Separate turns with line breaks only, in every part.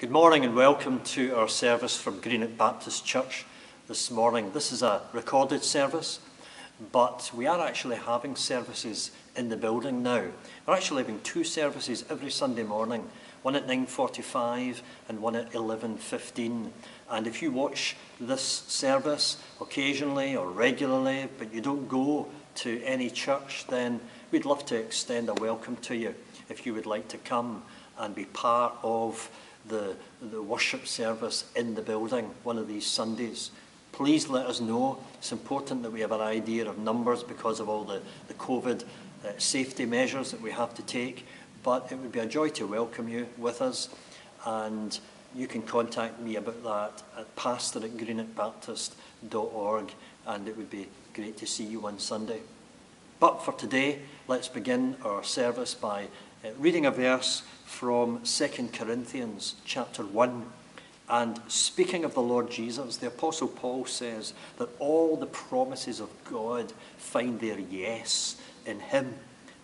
Good morning and welcome to our service from Greenock Baptist Church this morning. This is a recorded service, but we are actually having services in the building now. We're actually having two services every Sunday morning, one at 9.45 and one at 11.15. And if you watch this service occasionally or regularly, but you don't go to any church, then we'd love to extend a welcome to you if you would like to come and be part of the, the worship service in the building one of these Sundays. Please let us know. It's important that we have an idea of numbers because of all the, the COVID uh, safety measures that we have to take. But it would be a joy to welcome you with us. And you can contact me about that at pastor at greenockbaptist.org. And it would be great to see you on Sunday. But for today, let's begin our service by uh, reading a verse from 2 Corinthians chapter 1. And speaking of the Lord Jesus, the Apostle Paul says that all the promises of God find their yes in Him.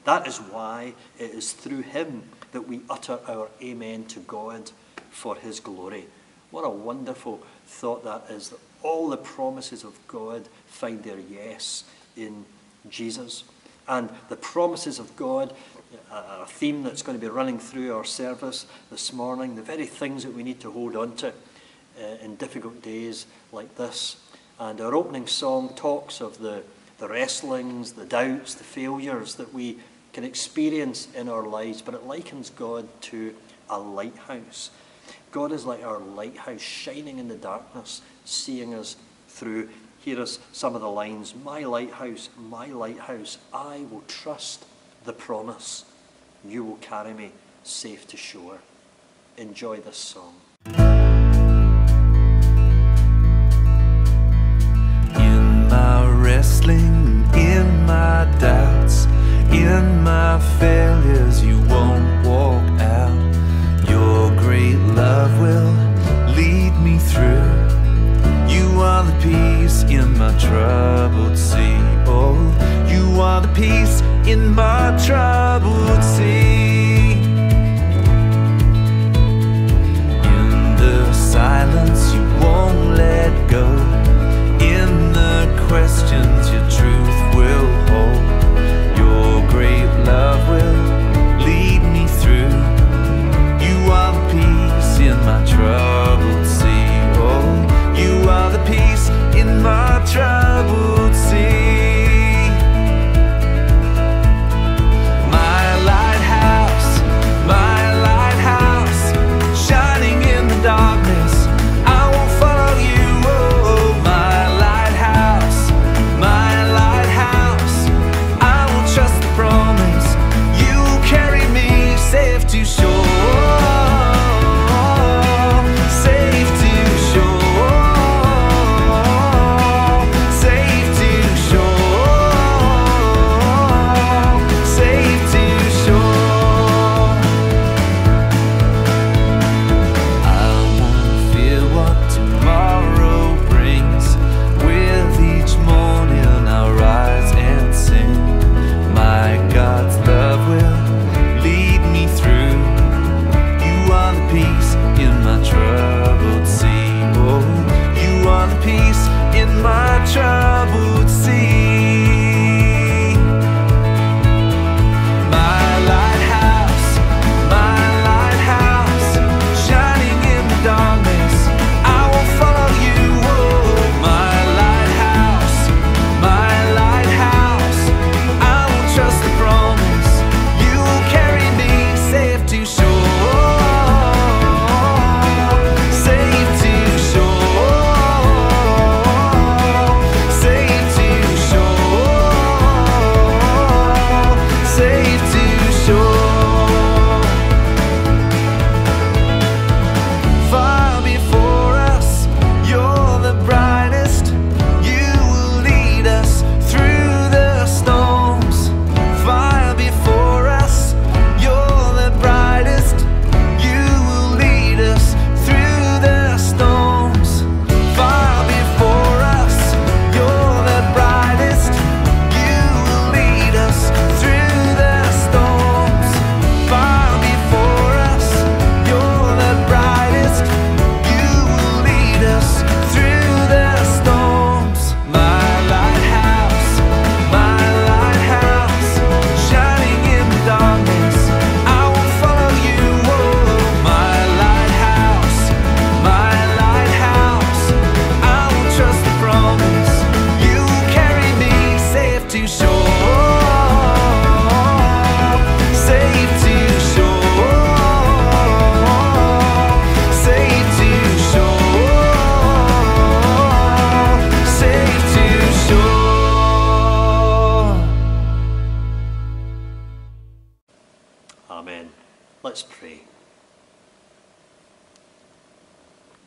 That is why it is through Him that we utter our Amen to God for His glory. What a wonderful thought that is, that all the promises of God find their yes in Jesus. And the promises of God a theme that's going to be running through our service this morning, the very things that we need to hold on to uh, in difficult days like this. And our opening song talks of the, the wrestlings, the doubts, the failures that we can experience in our lives, but it likens God to a lighthouse. God is like our lighthouse, shining in the darkness, seeing us through. Here are some of the lines My lighthouse, my lighthouse, I will trust the promise you will carry me safe to shore. Enjoy this song.
In my wrestling, in my doubts, in my failures, you won't walk out. Your great love will lead me through. You are the peace in my troubled sea. Oh, you are the peace in my troubled sea. In the silence, you won't let go. In the questions, your truth will hold. Your great love will lead me through. You are the peace in my troubled sea. Oh, you are the peace in my troubled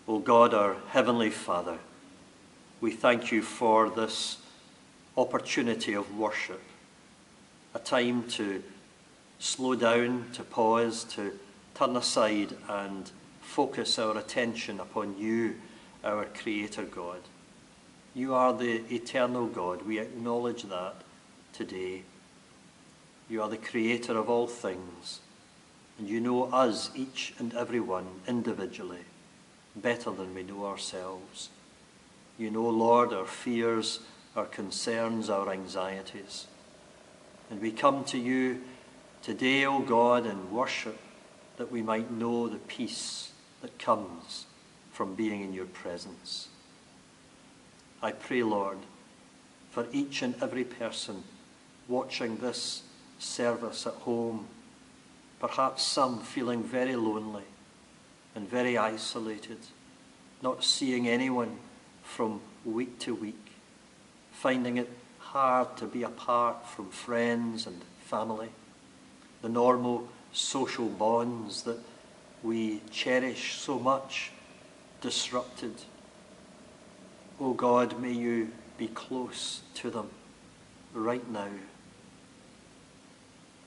O God, our Heavenly Father, we thank you for this opportunity of worship, a time to slow down, to pause, to turn aside and focus our attention upon you, our Creator God. You are the eternal God. We acknowledge that today. You are the Creator of all things, and you know us, each and every one, individually, better than we know ourselves. You know, Lord, our fears, our concerns, our anxieties. And we come to you today, O God, in worship that we might know the peace that comes from being in your presence. I pray, Lord, for each and every person watching this service at home, perhaps some feeling very lonely and very isolated, not seeing anyone from week to week, finding it hard to be apart from friends and family, the normal social bonds that we cherish so much disrupted. Oh God, may you be close to them right now.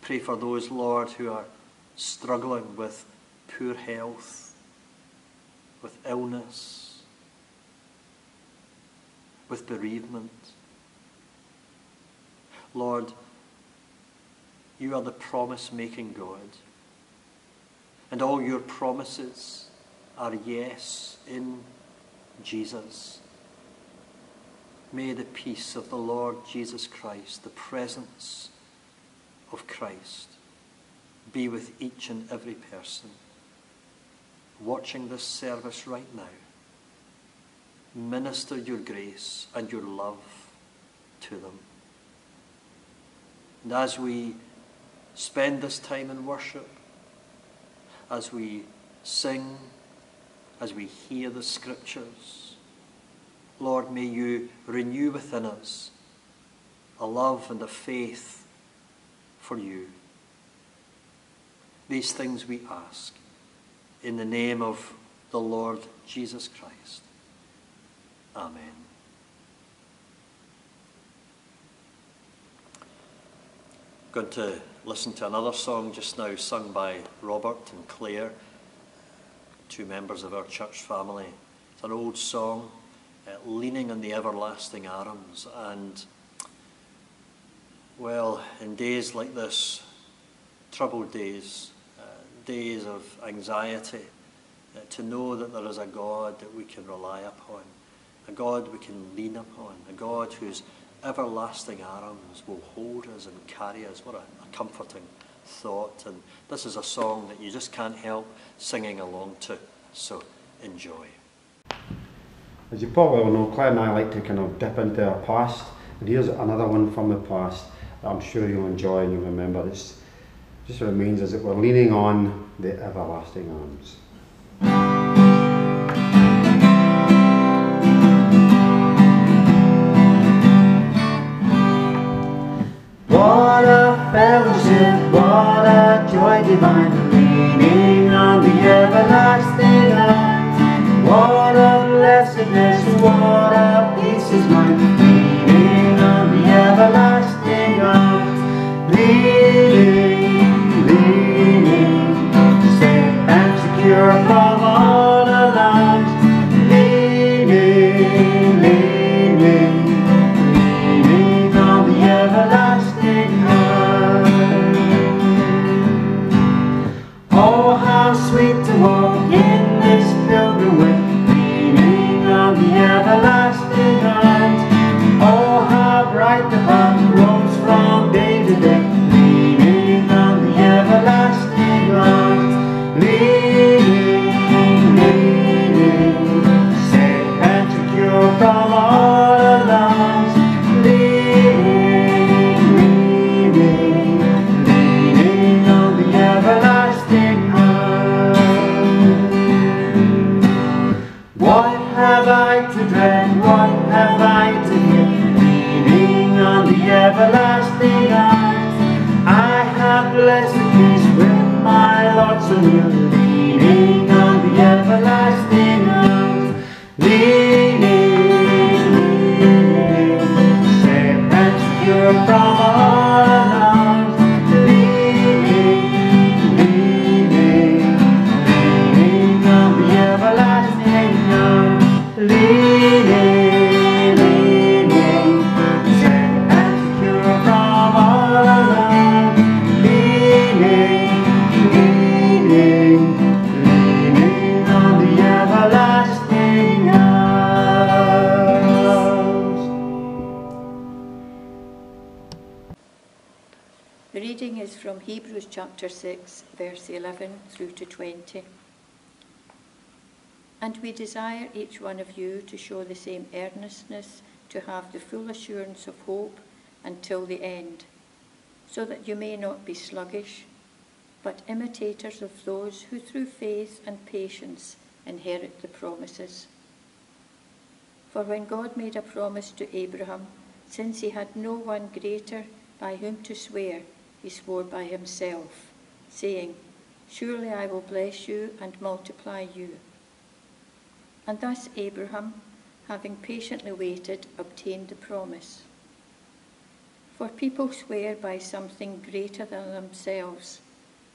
Pray for those, Lord, who are struggling with poor health, with illness, with bereavement. Lord, you are the promise making God. And all your promises are yes in Jesus. May the peace of the Lord Jesus Christ, the presence of Christ, be with each and every person watching this service right now. Minister your grace and your love to them. And as we spend this time in worship, as we sing, as we hear the scriptures, Lord, may you renew within us a love and a faith for you. These things we ask in the name of the Lord Jesus Christ. Amen. I'm Going to listen to another song just now sung by Robert and Claire, two members of our church family. It's an old song, uh, Leaning on the Everlasting Arms. And, well, in days like this, troubled days, days of anxiety, uh, to know that there is a God that we can rely upon, a God we can lean upon, a God whose everlasting arms will hold us and carry us. What a, a, comforting thought. And this is a song that you just can't help singing along to. So enjoy.
As you probably all know, Claire and I like to kind of dip into our past. And here's another one from the past that I'm sure you'll enjoy and you'll remember. This just remains as it we're leaning on the everlasting arms. What a fellowship, what a joy divine, And
we desire each one of you to show the same earnestness to have the full assurance of hope until the end, so that you may not be sluggish, but imitators of those who through faith and patience inherit the promises. For when God made a promise to Abraham, since he had no one greater by whom to swear, he swore by himself, saying, Surely I will bless you and multiply you. And thus Abraham, having patiently waited, obtained the promise. For people swear by something greater than themselves,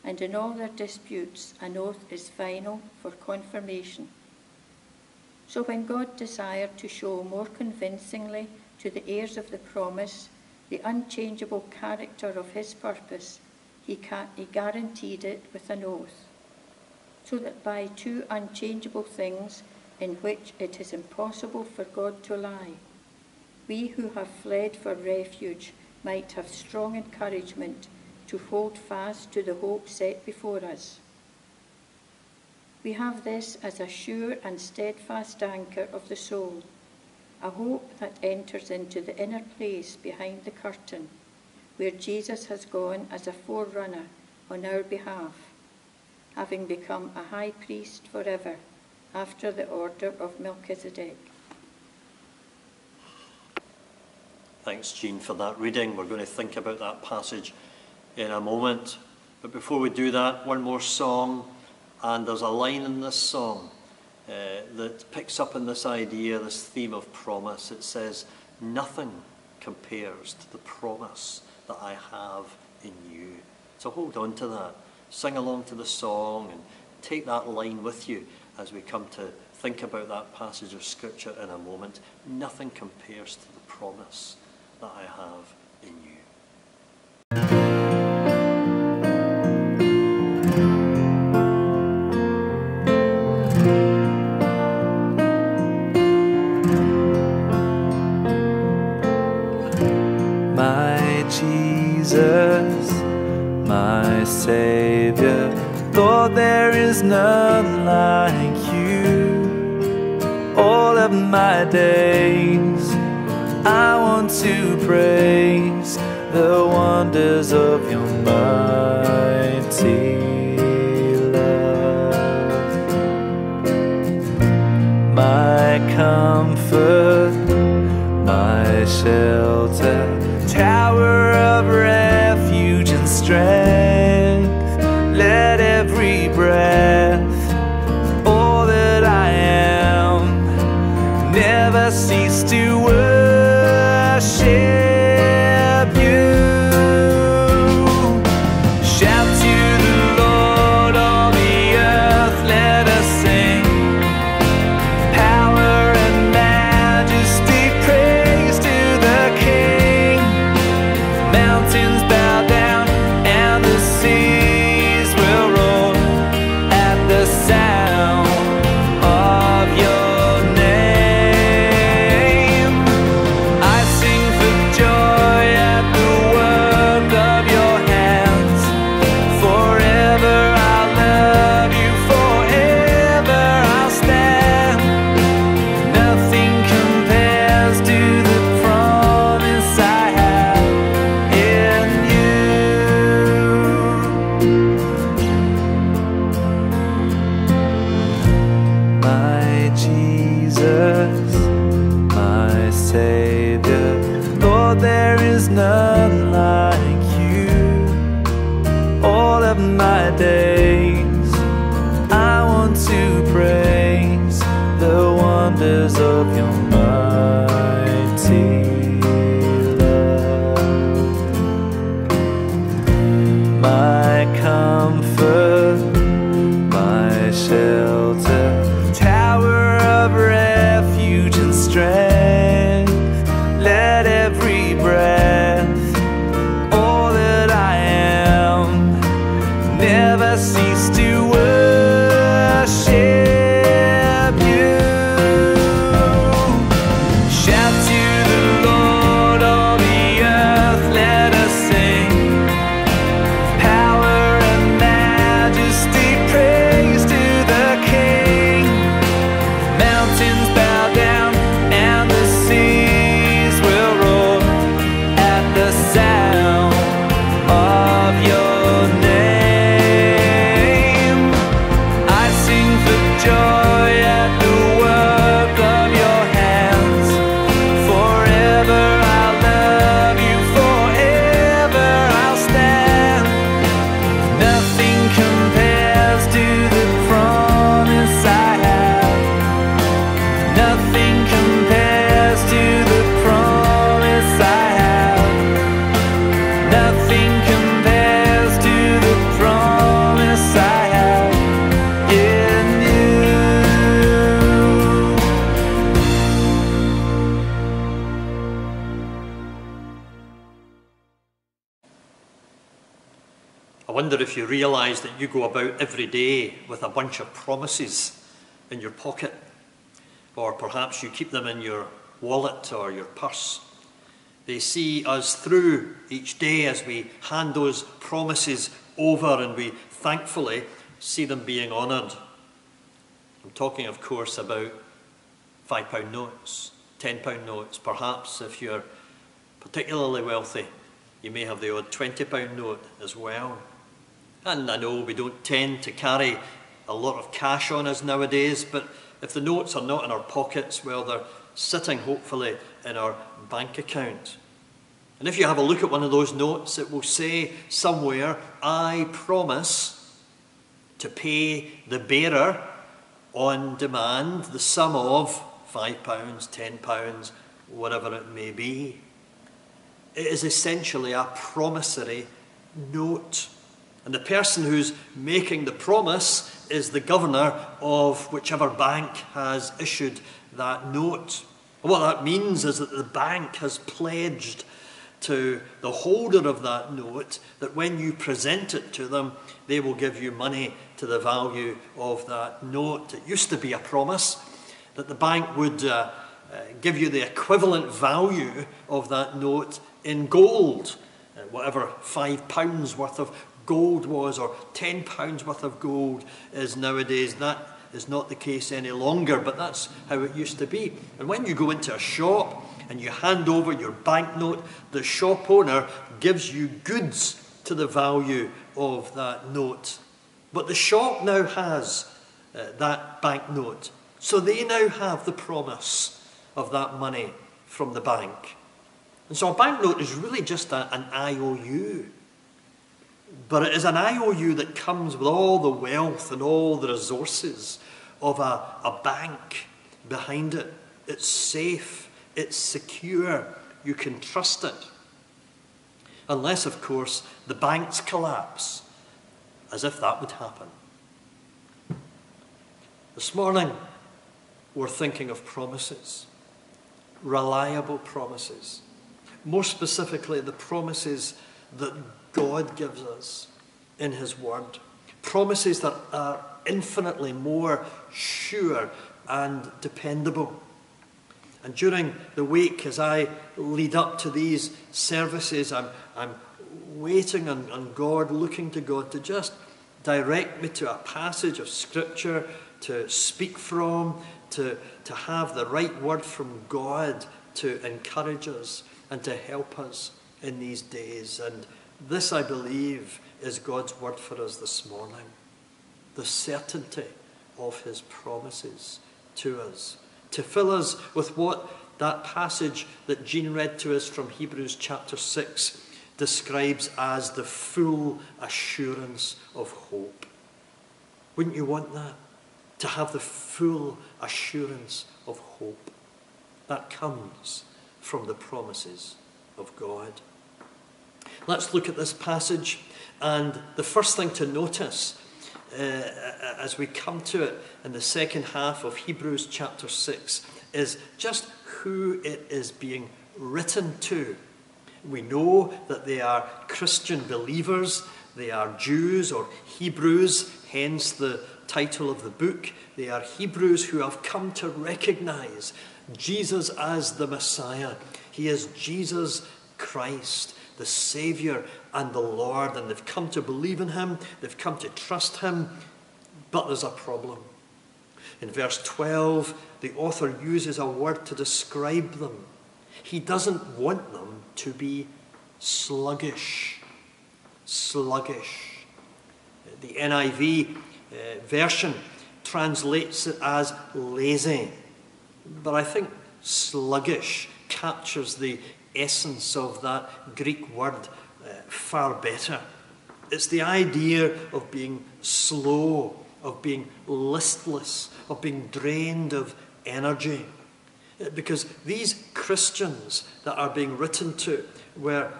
and in all their disputes an oath is final for confirmation. So when God desired to show more convincingly to the heirs of the promise the unchangeable character of his purpose, he, he guaranteed it with an oath, so that by two unchangeable things in which it is impossible for God to lie, we who have fled for refuge might have strong encouragement to hold fast to the hope set before us. We have this as a sure and steadfast anchor of the soul a hope that enters into the inner place behind the curtain, where Jesus has gone as a forerunner on our behalf, having become a high priest forever after the order of Melchizedek.
Thanks, Jean, for that reading. We're going to think about that passage in a moment. But before we do that, one more song. And there's a line in this song uh, that picks up on this idea, this theme of promise. It says, Nothing compares to the promise that I have in you. So hold on to that. Sing along to the song and take that line with you as we come to think about that passage of Scripture in a moment. Nothing compares to the promise that I have in you.
my Jesus, my Savior. There is none like you. All of my days, I want to praise the wonders of your mighty
wonder if you realise that you go about every day with a bunch of promises in your pocket, or perhaps you keep them in your wallet or your purse. They see us through each day as we hand those promises over and we thankfully see them being honoured. I'm talking, of course, about £5 notes, £10 notes. Perhaps if you're particularly wealthy, you may have the odd £20 note as well. And I know we don't tend to carry a lot of cash on us nowadays, but if the notes are not in our pockets, well, they're sitting hopefully in our bank account. And if you have a look at one of those notes, it will say somewhere, I promise to pay the bearer on demand the sum of £5, £10, whatever it may be. It is essentially a promissory note. And the person who's making the promise is the governor of whichever bank has issued that note. And what that means is that the bank has pledged to the holder of that note that when you present it to them, they will give you money to the value of that note. It used to be a promise that the bank would uh, uh, give you the equivalent value of that note in gold, uh, whatever five pounds worth of gold was, or ten pounds worth of gold is nowadays. That is not the case any longer, but that's how it used to be. And when you go into a shop and you hand over your banknote, the shop owner gives you goods to the value of that note. But the shop now has uh, that banknote, so they now have the promise of that money from the bank. And so a banknote is really just a, an IOU. But it is an IOU that comes with all the wealth and all the resources of a, a bank behind it. It's safe, it's secure, you can trust it. Unless, of course, the banks collapse, as if that would happen. This morning, we're thinking of promises, reliable promises. More specifically, the promises that God gives us in His Word. Promises that are infinitely more sure and dependable. And during the week, as I lead up to these services, I'm, I'm waiting on, on God, looking to God to just direct me to a passage of Scripture to speak from, to, to have the right word from God to encourage us and to help us in these days. And this, I believe, is God's word for us this morning the certainty of his promises to us, to fill us with what that passage that Jean read to us from Hebrews chapter 6 describes as the full assurance of hope. Wouldn't you want that? To have the full assurance of hope that comes from the promises of God. Let's look at this passage, and the first thing to notice uh, as we come to it in the second half of Hebrews chapter 6 is just who it is being written to. We know that they are Christian believers, they are Jews or Hebrews, hence the title of the book. They are Hebrews who have come to recognize Jesus as the Messiah. He is Jesus Christ, the Saviour and the Lord, and they've come to believe in Him, they've come to trust Him, but there's a problem. In verse 12, the author uses a word to describe them. He doesn't want them to be sluggish. Sluggish. The NIV uh, version translates it as lazy. But I think sluggish captures the essence of that Greek word uh, far better. It's the idea of being slow, of being listless, of being drained of energy. Uh, because these Christians that are being written to were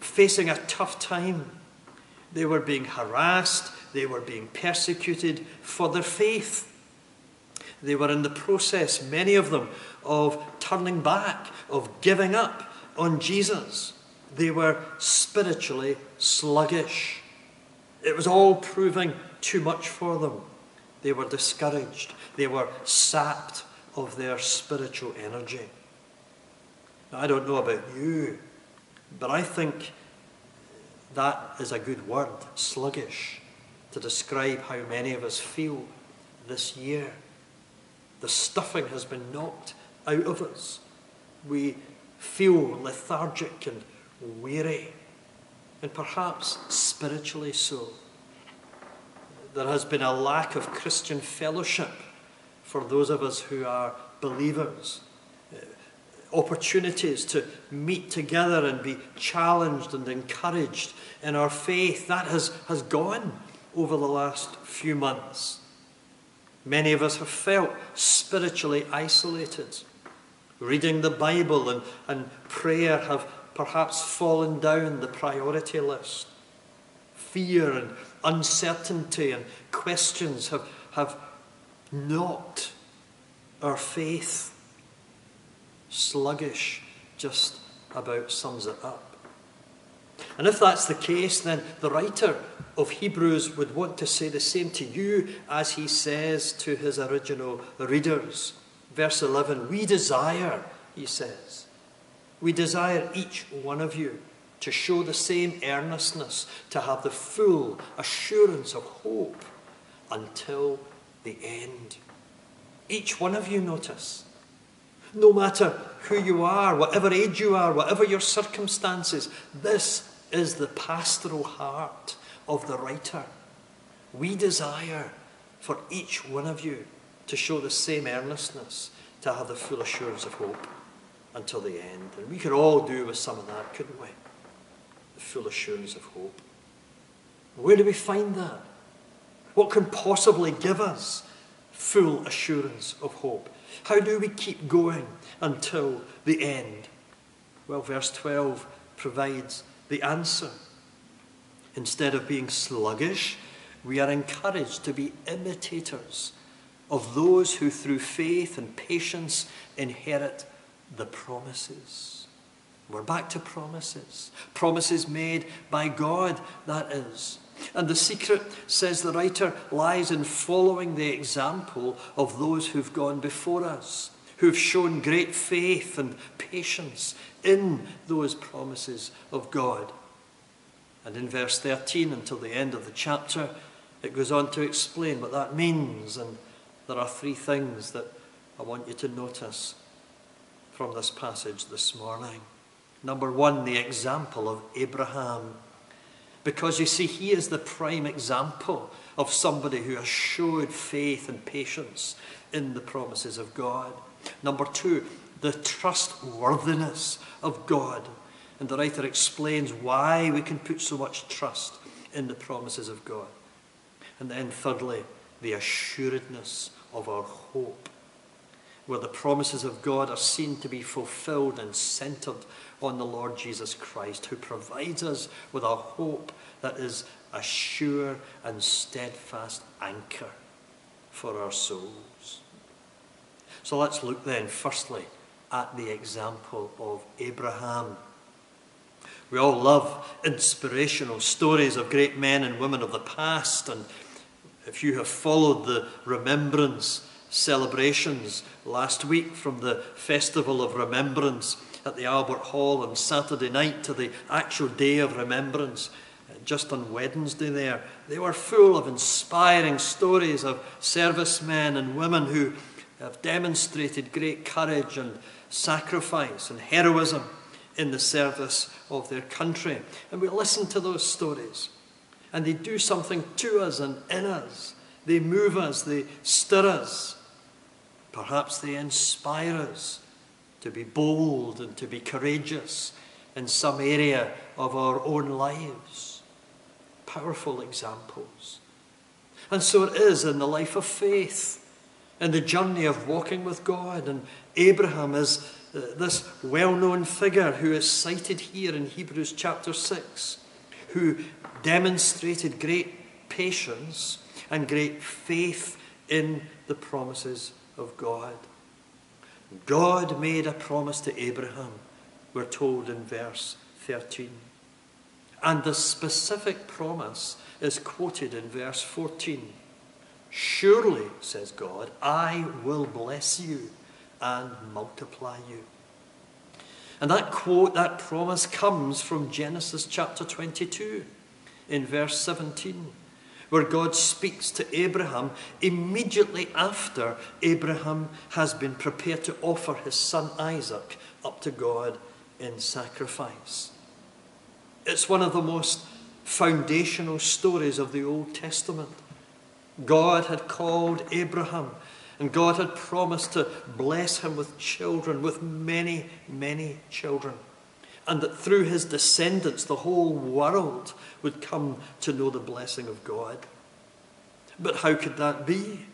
facing a tough time. They were being harassed, they were being persecuted for their faith. They were in the process, many of them, of turning back, of giving up on Jesus. They were spiritually sluggish. It was all proving too much for them. They were discouraged. They were sapped of their spiritual energy. Now, I don't know about you, but I think that is a good word, sluggish, to describe how many of us feel this year. The stuffing has been knocked out of us. We feel lethargic and weary, and perhaps spiritually so. There has been a lack of Christian fellowship for those of us who are believers uh, opportunities to meet together and be challenged and encouraged in our faith. That has, has gone over the last few months. Many of us have felt spiritually isolated. Reading the Bible and, and prayer have perhaps fallen down the priority list. Fear and uncertainty and questions have, have knocked our faith sluggish just about sums it up. And if that's the case, then the writer of Hebrews would want to say the same to you as he says to his original readers. Verse 11 We desire, he says, we desire each one of you to show the same earnestness, to have the full assurance of hope until the end. Each one of you, notice, no matter who you are, whatever age you are, whatever your circumstances, this is the pastoral heart of the writer. We desire for each one of you to show the same earnestness, to have the full assurance of hope until the end. And we could all do with some of that, couldn't we? The full assurance of hope. Where do we find that? What can possibly give us full assurance of hope? How do we keep going until the end? Well, verse 12 provides the answer. Instead of being sluggish, we are encouraged to be imitators of those who, through faith and patience, inherit the promises. We're back to promises. Promises made by God, that is. And the secret, says the writer, lies in following the example of those who've gone before us, who've shown great faith and patience in those promises of God. And in verse 13 until the end of the chapter, it goes on to explain what that means. And there are three things that I want you to notice from this passage this morning. Number one, the example of Abraham. Because you see, he is the prime example of somebody who has showed faith and patience in the promises of God. Number two, the trustworthiness of God. And the writer explains why we can put so much trust in the promises of God. And then, thirdly, the assuredness of our hope, where the promises of God are seen to be fulfilled and centered on the Lord Jesus Christ, who provides us with a hope that is a sure and steadfast anchor for our souls. So let's look then, firstly, at the example of Abraham. We all love inspirational stories of great men and women of the past, and if you have followed the remembrance celebrations last week from the Festival of Remembrance, at the Albert Hall on Saturday night to the actual day of remembrance, uh, just on Wednesday there. They were full of inspiring stories of servicemen and women who have demonstrated great courage and sacrifice and heroism in the service of their country. And we listen to those stories, and they do something to us and in us They move us, they stir us. Perhaps they inspire us to be bold and to be courageous in some area of our own lives. Powerful examples. And so it is in the life of faith, in the journey of walking with God. And Abraham is uh, this well known figure who is cited here in Hebrews chapter 6, who demonstrated great patience and great faith in the promises of God. God made a promise to Abraham, we're told in verse 13. And the specific promise is quoted in verse 14. Surely, says God, I will bless you and multiply you. And that quote, that promise comes from Genesis chapter 22 in verse 17 where God speaks to Abraham immediately after Abraham has been prepared to offer his son Isaac up to God in sacrifice. It's one of the most foundational stories of the Old Testament. God had called Abraham and God had promised to bless him with children, with many, many children and that through his descendants the whole world would come to know the blessing of God. But how could that be?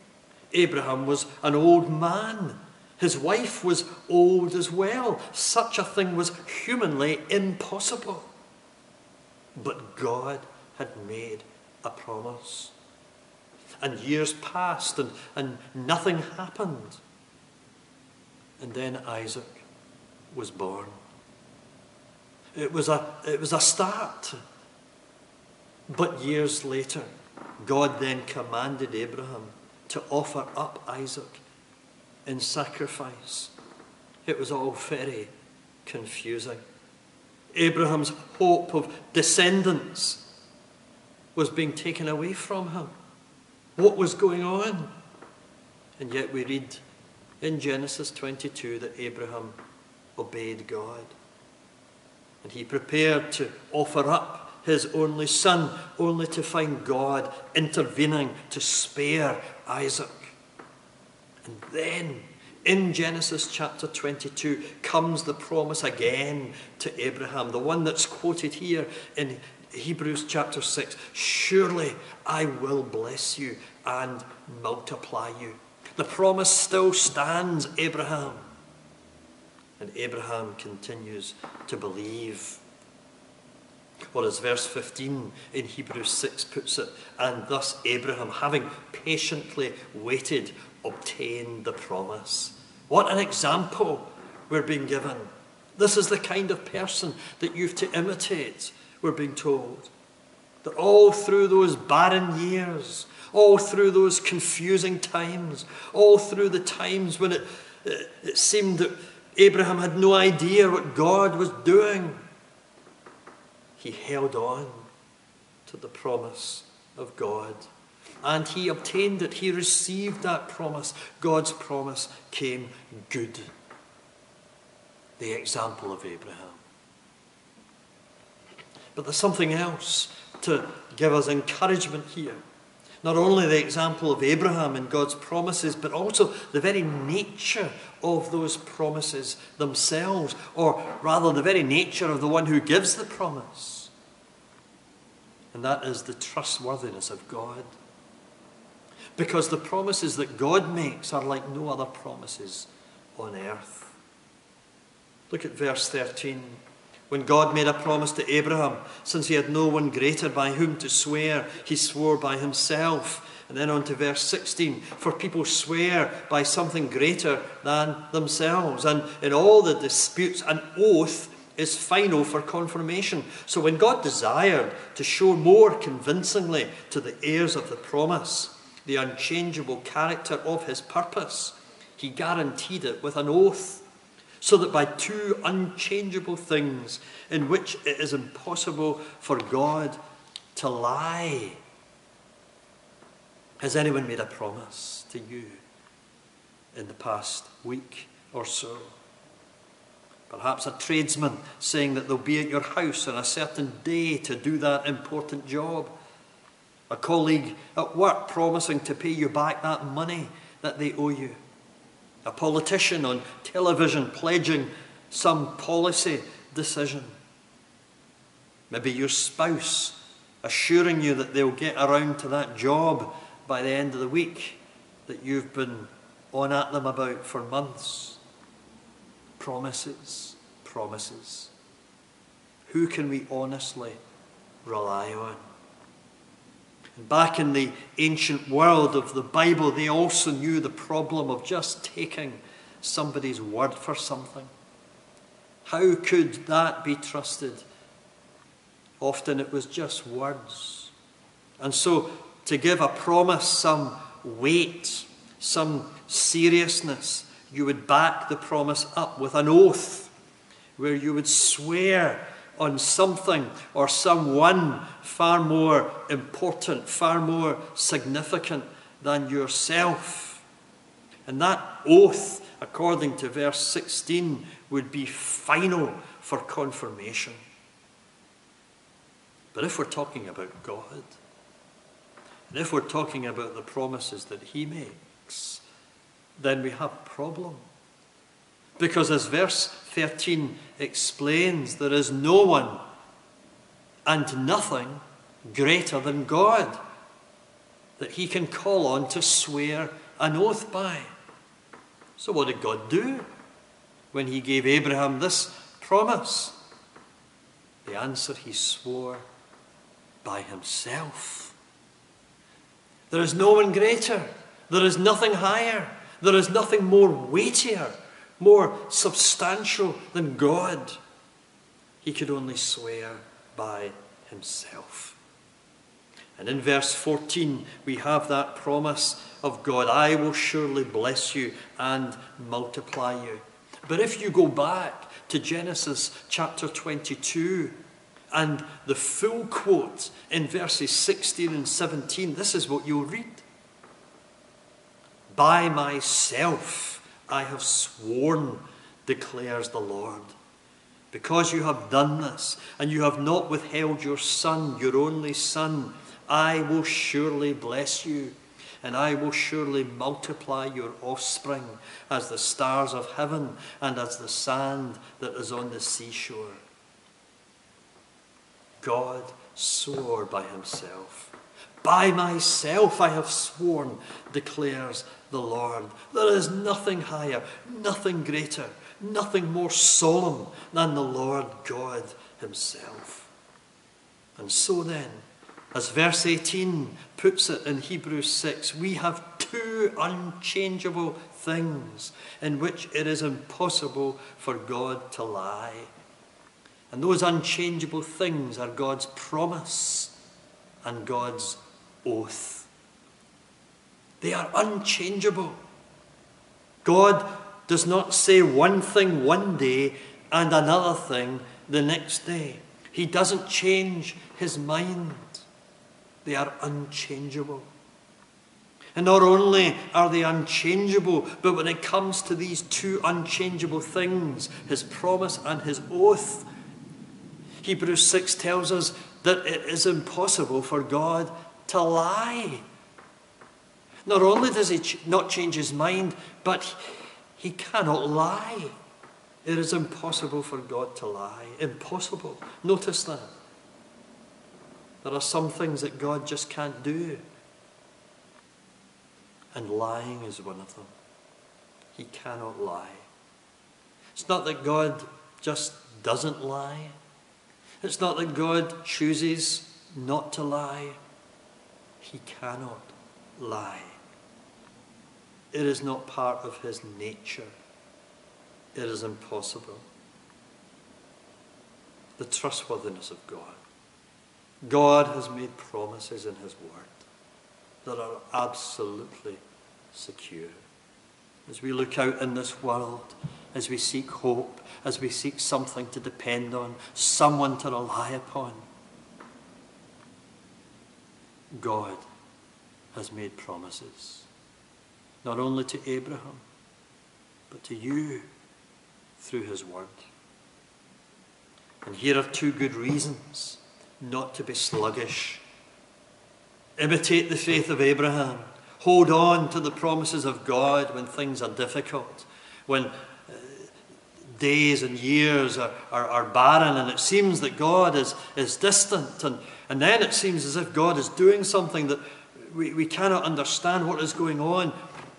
Abraham was an old man. His wife was old as well. Such a thing was humanly impossible. But God had made a promise. And years passed and, and nothing happened. And then Isaac was born. It was a, it was a start. But years later, God then commanded Abraham to offer up Isaac in sacrifice. It was all very confusing. Abraham's hope of descendants was being taken away from him. What was going on? And yet we read in Genesis 22 that Abraham obeyed God. And he prepared to offer up his only son, only to find God intervening to spare Isaac. And then, in Genesis chapter 22, comes the promise again to Abraham, the one that's quoted here in Hebrews chapter 6 Surely I will bless you and multiply you. The promise still stands, Abraham. And Abraham continues to believe. Or as verse 15 in Hebrews 6 puts it, and thus Abraham, having patiently waited, obtained the promise. What an example we're being given. This is the kind of person that you've to imitate, we're being told. That all through those barren years, all through those confusing times, all through the times when it, it seemed that Abraham had no idea what God was doing. He held on to the promise of God. And he obtained it. He received that promise. God's promise came good. The example of Abraham. But there's something else to give us encouragement here. Not only the example of Abraham and God's promises, but also the very nature of those promises themselves, or rather, the very nature of the one who gives the promise. And that is the trustworthiness of God. Because the promises that God makes are like no other promises on earth. Look at verse 13. When God made a promise to Abraham, since he had no one greater by whom to swear, he swore by himself. And then on to verse 16 For people swear by something greater than themselves. And in all the disputes, an oath is final for confirmation. So when God desired to show more convincingly to the heirs of the promise the unchangeable character of his purpose, he guaranteed it with an oath so that by two unchangeable things in which it is impossible for God to lie. Has anyone made a promise to you in the past week or so? Perhaps a tradesman saying that they'll be at your house on a certain day to do that important job. a colleague at work promising to pay you back that money that they owe you, a politician on television pledging some policy decision, maybe your spouse assuring you that they'll get around to that job by the end of the week that you've been on at them about for months. Promises, promises. Who can we honestly rely on? And back in the ancient world of the Bible, they also knew the problem of just taking somebody's word for something. How could that be trusted? Often it was just words. And so to give a promise some weight, some seriousness, you would back the promise up with an oath where you would swear on something or someone far more important, far more significant than yourself. And that oath, according to verse 16, would be final for confirmation. But if we're talking about God, and if we're talking about the promises that He makes, then we have a problem. Because as verse 13 explains, there is no one and nothing greater than God that he can call on to swear an oath by. So, what did God do when he gave Abraham this promise? The answer he swore by himself. There is no one greater, there is nothing higher, there is nothing more weightier, more substantial than God. He could only swear by himself. And in verse 14, we have that promise of God I will surely bless you and multiply you. But if you go back to Genesis chapter 22 and the full quote in verses 16 and 17, this is what you'll read. By myself I have sworn, declares the Lord. Because you have done this, and you have not withheld your son, your only son, I will surely bless you, and I will surely multiply your offspring as the stars of heaven and as the sand that is on the seashore. God swore by himself. By myself I have sworn, declares the Lord. There is nothing higher, nothing greater, nothing more solemn than the Lord God Himself. And so then, as verse 18 puts it in Hebrews 6, we have two unchangeable things in which it is impossible for God to lie. And those unchangeable things are God's promise and God's oath. They are unchangeable. God does not say one thing one day and another thing the next day. He doesn't change his mind. They are unchangeable. And not only are they unchangeable, but when it comes to these two unchangeable things, his promise and his oath, Hebrews 6 tells us that it is impossible for God to lie. Not only does he ch- not change his mind, but he cannot lie. It is impossible for God to lie. Impossible. Notice that. There are some things that God just can't do. And lying is one of them. He cannot lie. It's not that God just doesn't lie. It's not that God chooses not to lie. He cannot lie. It is not part of his nature. It is impossible. The trustworthiness of God. God has made promises in his word that are absolutely secure. As we look out in this world, as we seek hope, as we seek something to depend on, someone to rely upon, God has made promises, not only to Abraham, but to you through his word. And here are two good reasons not to be sluggish Imitate the faith of Abraham. Hold on to the promises of God when things are difficult, when days and years are, are, are, barren and it seems that God is, is distant. And, and then it seems as if God is doing something that we, we cannot understand what is going on.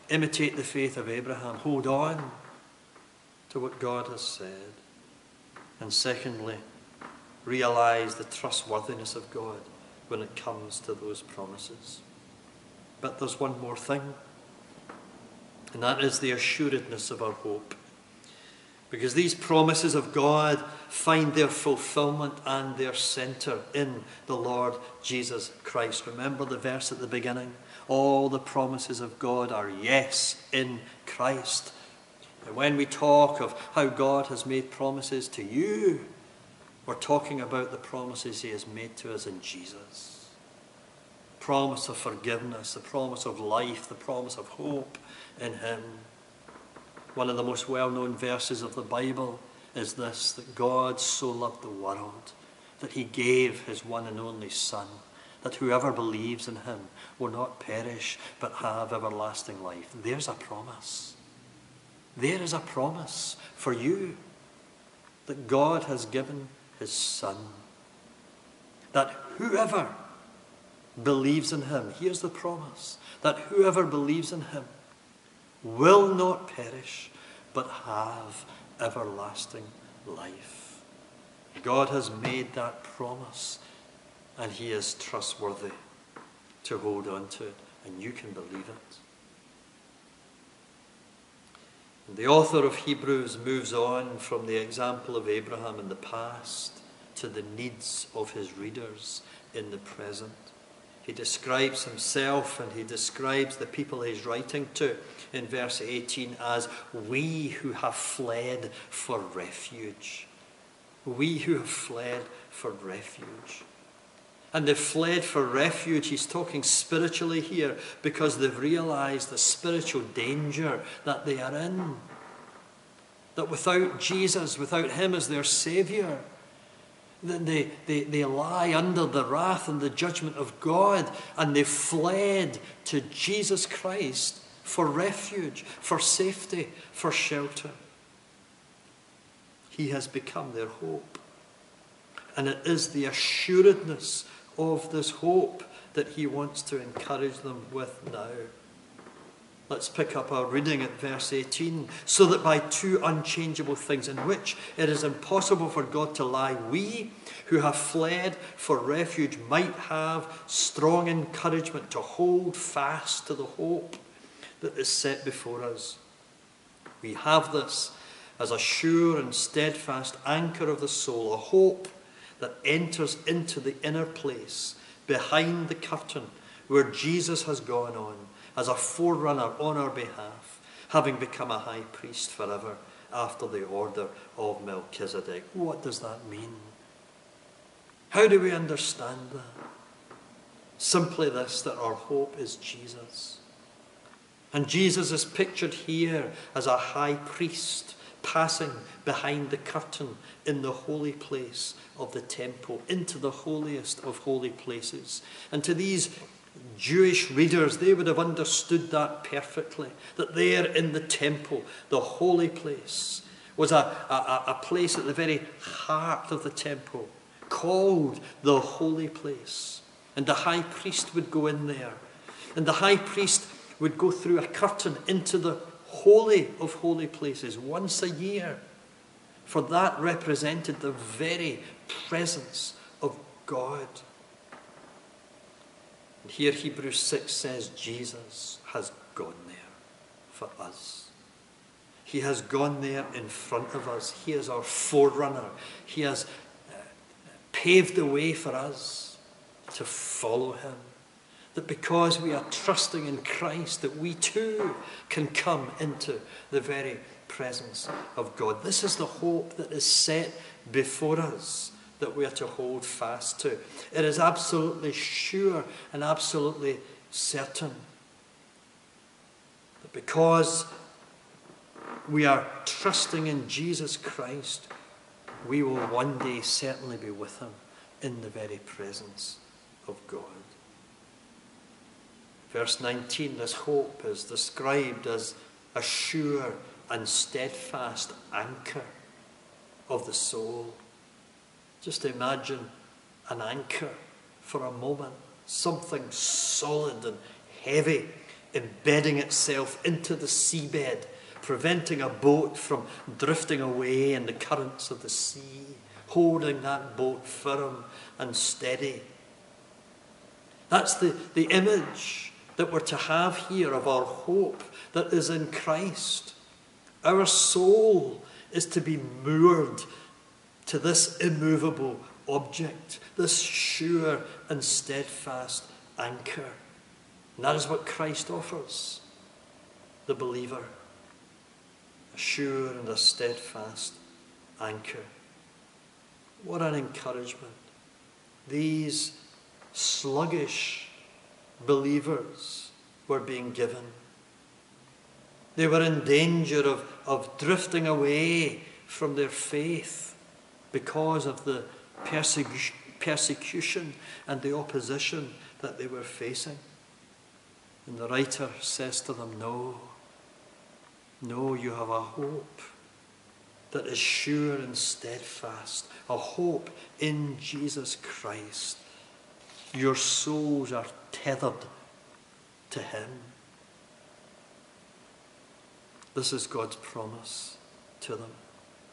Imitate the faith of Abraham. Hold on to what God has said. And secondly, realize the trustworthiness of God when it comes to those promises. But there's one more thing, and that is the assuredness of our hope. Because these promises of God find their fulfillment and their centre in the Lord Jesus Christ. Remember the verse at the beginning? All the promises of God are yes in Christ. And when we talk of how God has made promises to you, we're talking about the promises He has made to us in Jesus. Promise of forgiveness, the promise of life, the promise of hope in Him. One of the most well known verses of the Bible is this that God so loved the world that He gave His one and only Son, that whoever believes in Him will not perish but have everlasting life. There's a promise. There is a promise for you that God has given his Son. That whoever believes in him, here's the promise, that whoever believes in him will not perish, but have everlasting life. God has made that promise, and he is trustworthy to hold on to it, and you can believe it. The author of Hebrews moves on from the example of Abraham in the past to the needs of his readers in the present. He describes himself and he describes the people he's writing to in verse 18 as we who have fled for refuge. We who have fled for refuge. And they've fled for refuge. He's talking spiritually here because they've realized the spiritual danger that they are in. That without Jesus, without Him as their Saviour, then they, they, they lie under the wrath and the judgment of God and they fled to Jesus Christ for refuge, for safety, for shelter. He has become their hope. And it is the assuredness of this hope that he wants to encourage them with now. Let's pick up our reading at verse 18. So that by two unchangeable things in which it is impossible for God to lie, we who have fled for refuge might have strong encouragement to hold fast to the hope that is set before us. We have this as a sure and steadfast anchor of the soul, a hope that enters into the inner place behind the curtain where Jesus has gone on as a forerunner on our behalf, having become a high priest forever after the order of Melchizedek. What does that mean? How do we understand that? Simply this that our hope is Jesus. And Jesus is pictured here as a high priest passing behind the curtain in the holy place of the temple, into the holiest of holy places. And to these Jewish readers, they would have understood that perfectly. That there in the temple, the holy place, was a, a, a place at the very heart of the temple called the holy place. And the high priest would go in there. And the high priest would go through a curtain into the holy of holy places once a year. For that represented the very presence of God. And here Hebrews 6 says Jesus has gone there for us. He has gone there in front of us. He is our forerunner. He has uh, paved the way for us to follow him. That because we are trusting in Christ, that we too can come into the very presence of God. This is the hope that is set before us that we are to hold fast to. It is absolutely sure and absolutely certain that because we are trusting in Jesus Christ, we will one day certainly be with Him in the very presence of God. Verse 19 this hope is described as a sure and steadfast anchor of the soul. Just imagine an anchor for a moment, something solid and heavy embedding itself into the seabed, preventing a boat from drifting away in the currents of the sea, holding that boat firm and steady. That's the, the image that we're to have here of our hope that is in Christ. Our soul is to be moored to this immovable object, this sure and steadfast anchor. And that is what Christ offers the believer a sure and a steadfast anchor. What an encouragement. These sluggish believers were being given. They were in danger of, of drifting away from their faith because of the persecu- persecution and the opposition that they were facing. And the writer says to them, No, no, you have a hope that is sure and steadfast, a hope in Jesus Christ. Your souls are tethered to Him. This is God's promise to them,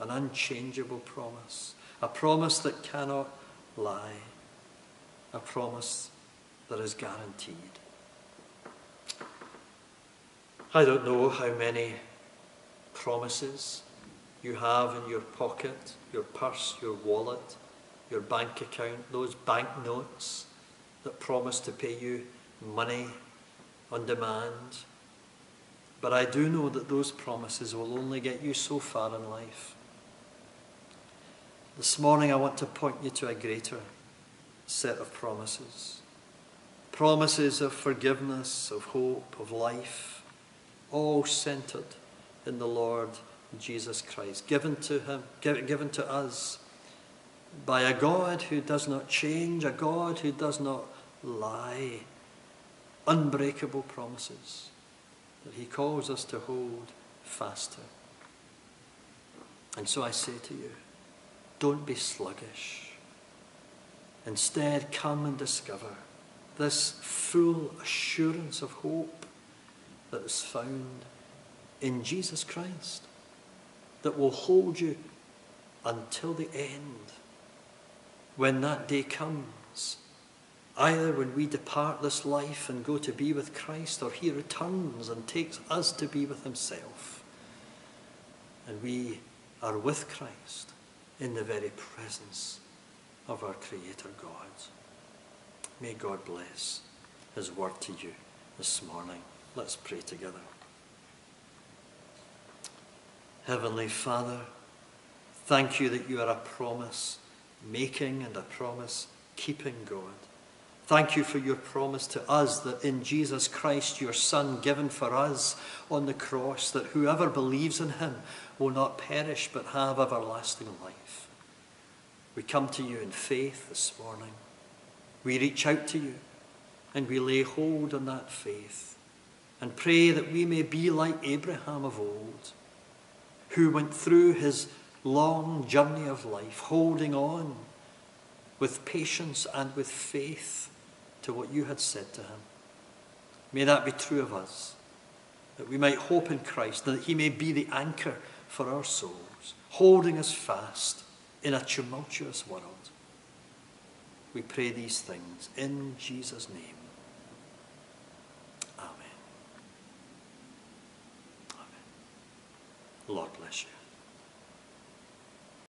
an unchangeable promise, a promise that cannot lie, a promise that is guaranteed. I don't know how many promises you have in your pocket, your purse, your wallet, your bank account, those bank notes that promise to pay you money on demand. But I do know that those promises will only get you so far in life. This morning, I want to point you to a greater set of promises promises of forgiveness, of hope, of life, all centered in the Lord Jesus Christ, given to Him, given to us by a God who does not change, a God who does not lie, unbreakable promises that He calls us to hold fast to. And so I say to you, don't be sluggish. Instead, come and discover this full assurance of hope that is found in Jesus Christ that will hold you until the end. When that day comes, either when we depart this life and go to be with Christ, or He returns and takes us to be with Himself, and we are with Christ in the very presence of our Creator God. May God bless His word to you this morning. Let's pray together. Heavenly Father, thank you that you are a promise making and a promise keeping God. Thank you for your promise to us that in Jesus Christ, your Son, given for us on the cross, that whoever believes in him will not perish but have everlasting life. We come to you in faith this morning. We reach out to you and we lay hold on that faith and pray that we may be like Abraham of old, who went through his long journey of life, holding on with patience and with faith to what you had said to him. May that be true of us, that we might hope in Christ, that he may be the anchor for our souls, holding us fast in a tumultuous world. We pray these things in Jesus' name. Amen. Amen. Lord bless you.